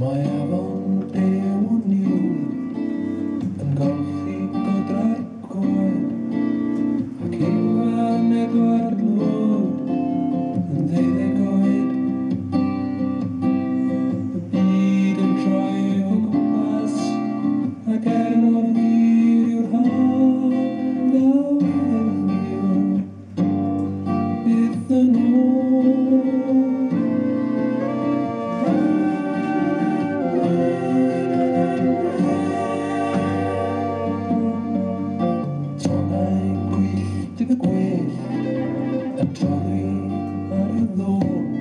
My have and hurry, I know.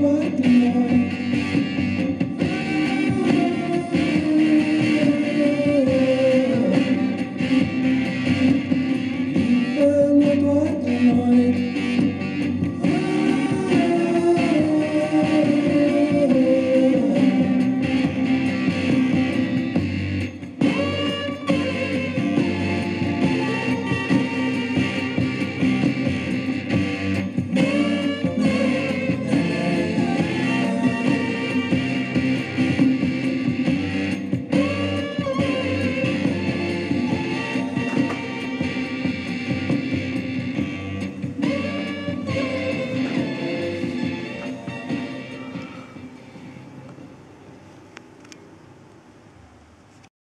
what do